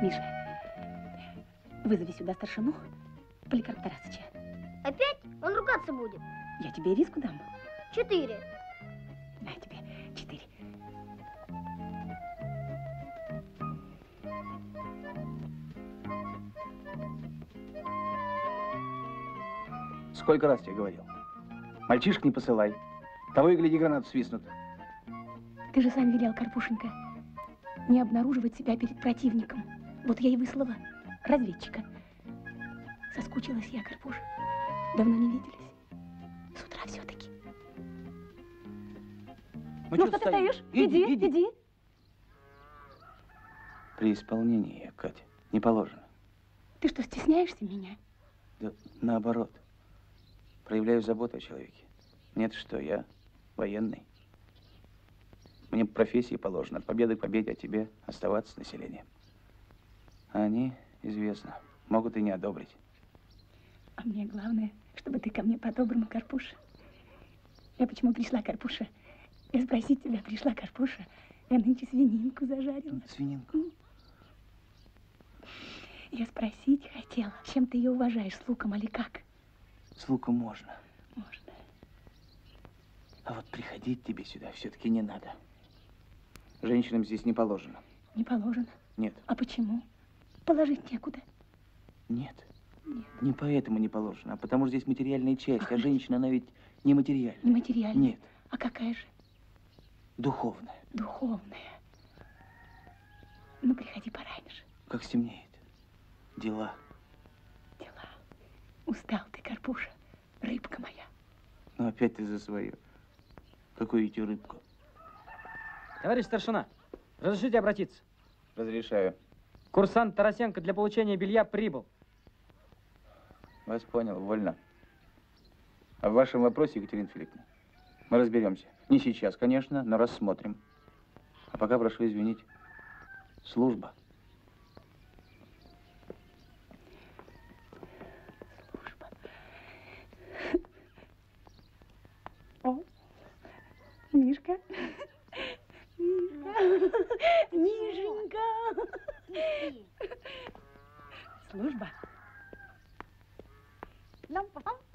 Миша, вызови сюда старшину Поликарп Тарасыча. Опять? Он ругаться будет. Я тебе риску дам. Четыре. Сколько раз тебе говорил? Мальчишек не посылай. Того и гляди, гранату свистнут. Ты же сам велел, Карпушенька, не обнаруживать себя перед противником. Вот я и выслала разведчика. Соскучилась я, Карпуш. Давно не виделись. С утра все-таки. Ну чё что ты стоишь? Иди, иди. При исполнении, Катя, не положено. Ты что, стесняешься меня? Да наоборот. Проявляю заботу о человеке. Нет, что я военный. Мне по профессии положено от победы к победе, а тебе оставаться с населением. А они, известно, могут и не одобрить. А мне главное, чтобы ты ко мне по-доброму, Карпуша. Я почему пришла, Карпуша? Я спросить тебя пришла, Карпуша. Я нынче свининку зажарила. Свининку? Я спросить хотела, чем ты ее уважаешь, с луком или как? С луком можно. Можно. А вот приходить тебе сюда все-таки не надо. Женщинам здесь не положено. Не положено. Нет. А почему? Положить некуда. Нет. Нет. Не поэтому не положено, а потому что здесь материальная часть, а женщина, она ведь не материальная. Не материальная. Нет, А какая же? духовная. Духовная. Ну, приходи пораньше. Как стемнеет. Дела. Дела. Устал ты, Карпуша, рыбка моя. Ну опять ты за свое. Какую идти рыбку? Товарищ старшина, разрешите обратиться? Разрешаю. Курсант Тарасенко для получения белья прибыл. Вас понял, вольно. А в вашем вопросе, Екатерина Филипповна, мы разберемся. Не сейчас, конечно, но рассмотрим. А пока прошу извинить. Служба. Служба. О, Мишка. Мишка. Мишенька. Служба. Лям-пам.